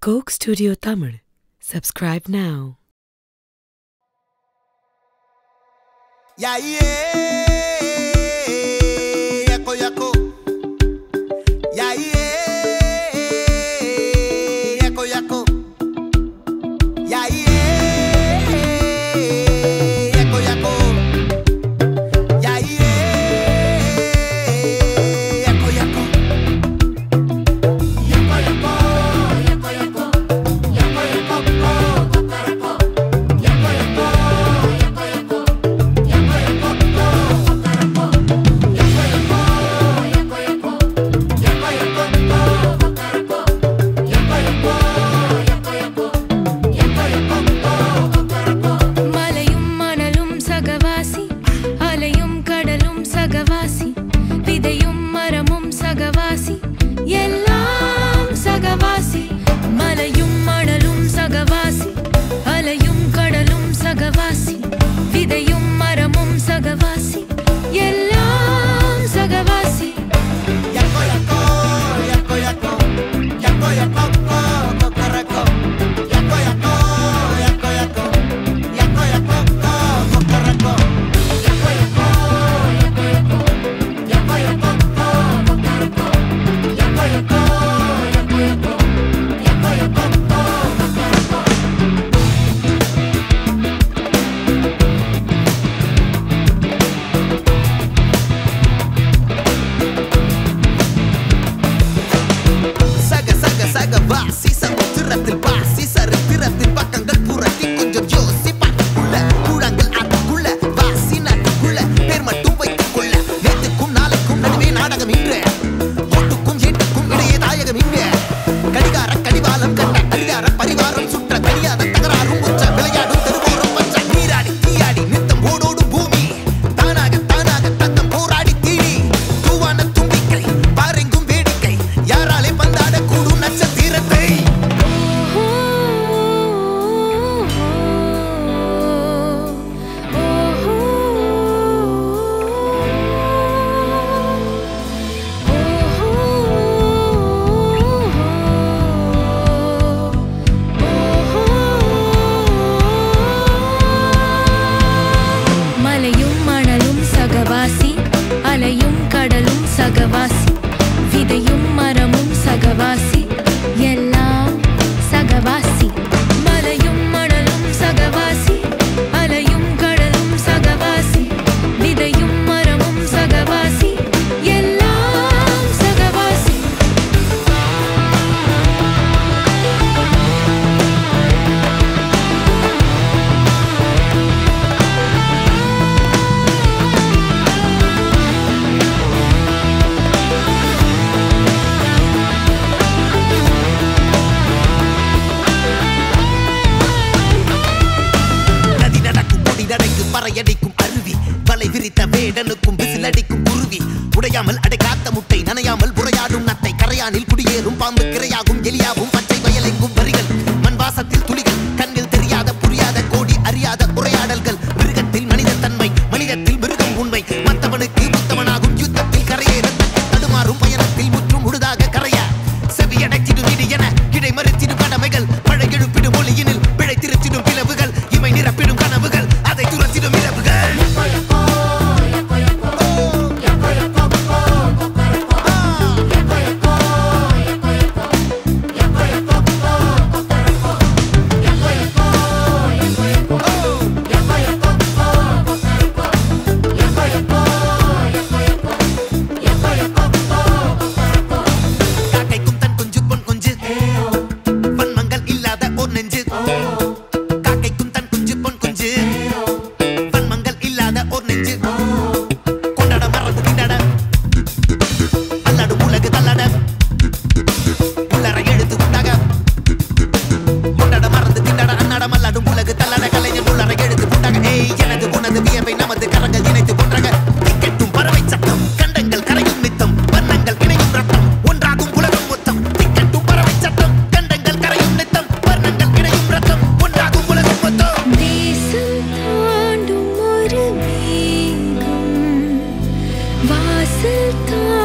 Coke Studio Tamil. Subscribe now. பாயடிக்கும் அருவி. வலை விரித்த வேடனுக்கும் விசிலடிக்கும் குருவி. உடையாமல் அடை காத்த முட்டை நனையாமல் உரையாடும் நத்தை. கரையானில் குடியேறும் பாம்பு கிரையாகும் எலியாகும் ずっと